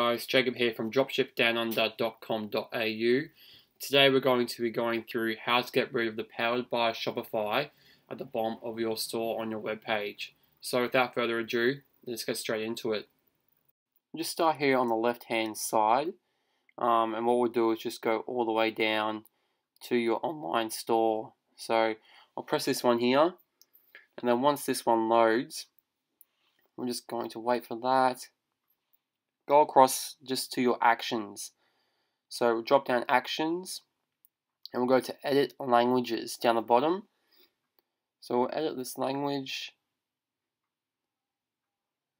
guys, Jacob here from dropshipdownunder.com.au. Today we're going to be going through how to get rid of the powered by Shopify at the bottom of your store on your web page. So without further ado, let's get straight into it. Just start here on the left hand side um, and what we'll do is just go all the way down to your online store. So I'll press this one here and then once this one loads, we're just going to wait for that go across just to your actions. So drop down actions and we'll go to edit languages down the bottom. So we'll edit this language.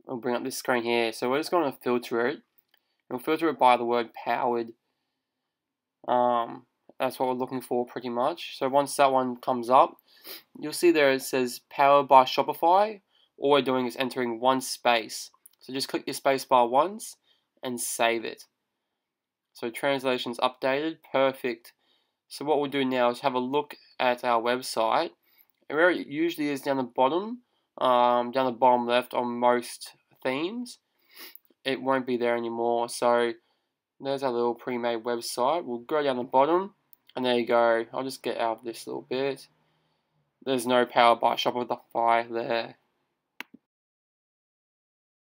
We'll bring up this screen here. So we're just going to filter it. We'll filter it by the word powered. Um, that's what we're looking for pretty much. So once that one comes up, you'll see there it says powered by Shopify. All we're doing is entering one space. So just click your spacebar once and save it. So translation's updated, perfect. So what we'll do now is have a look at our website. Where it usually is down the bottom, um, down the bottom left on most themes, it won't be there anymore. So there's our little pre-made website. We'll go down the bottom, and there you go. I'll just get out of this little bit. There's no power by Shopify there.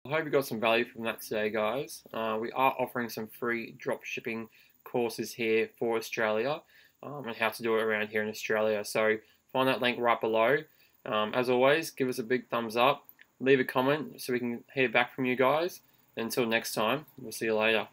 I hope you got some value from that today, guys. Uh, we are offering some free drop shipping courses here for Australia um, and how to do it around here in Australia. So find that link right below. Um, as always, give us a big thumbs up, leave a comment so we can hear back from you guys. Until next time, we'll see you later.